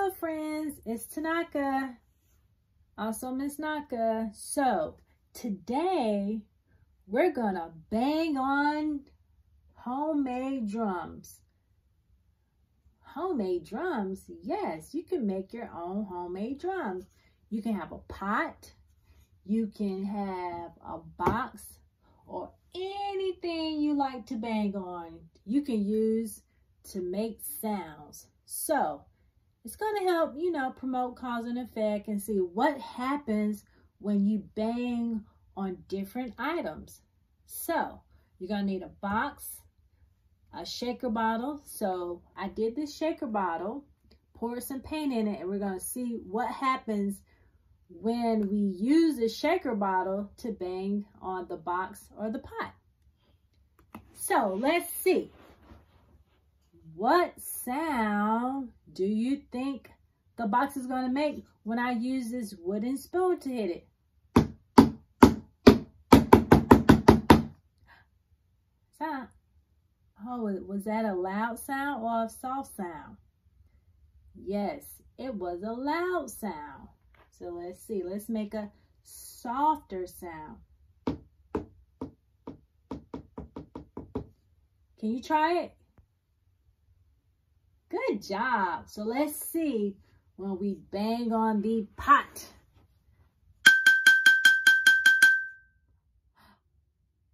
Hello, friends. It's Tanaka, also Miss Naka. So, today we're to bang on homemade drums. Homemade drums? Yes, you can make your own homemade drums. You can have a pot, you can have a box, or anything you like to bang on, you can use to make sounds. So, it's going to help, you know, promote cause and effect and see what happens when you bang on different items. So, you're going to need a box, a shaker bottle. So, I did this shaker bottle, poured some paint in it, and we're going to see what happens when we use the shaker bottle to bang on the box or the pot. So, let's see. What sound do you think the box is going to make when I use this wooden spoon to hit it? Sound. Oh, was that a loud sound or a soft sound? Yes, it was a loud sound. So let's see. Let's make a softer sound. Can you try it? Good job. So let's see when we bang on the pot.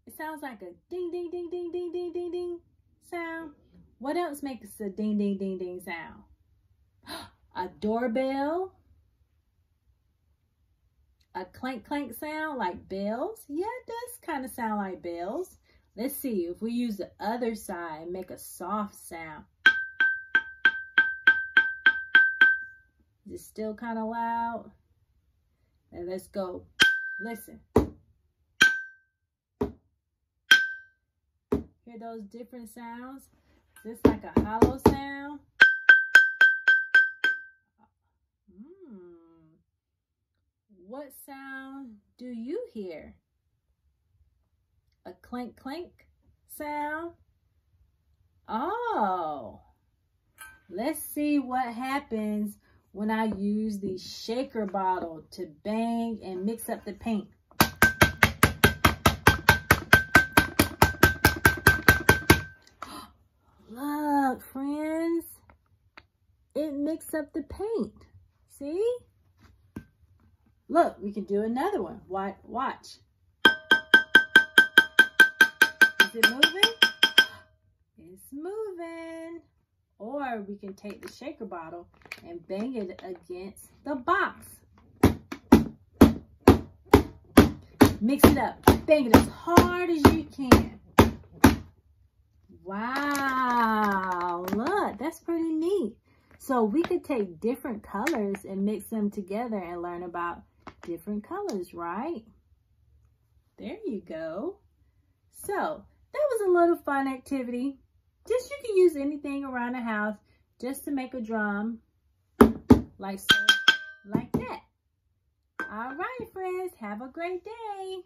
It sounds like a ding, ding, ding, ding, ding, ding, ding, ding sound. What else makes a ding, ding, ding, ding sound? A doorbell. A clank, clank sound like bells. Yeah, it does kind of sound like bells. Let's see if we use the other side and make a soft sound. Is it still kind of loud? And let's go. Listen. Hear those different sounds? Is this like a hollow sound? Hmm. What sound do you hear? A clank clank sound? Oh. Let's see what happens when I use the shaker bottle to bang and mix up the paint. Look, friends, it mixed up the paint. See? Look, we can do another one. Watch. Is it moving? It's moving. Or we can take the shaker bottle and bang it against the box. Mix it up. Bang it as hard as you can. Wow, look, that's pretty neat. So we could take different colors and mix them together and learn about different colors, right? There you go. So that was a little fun activity. Just you can use anything around the house just to make a drum like so, like that. All right, friends, have a great day.